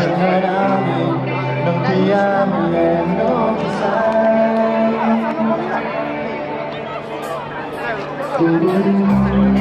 che vive segnerami non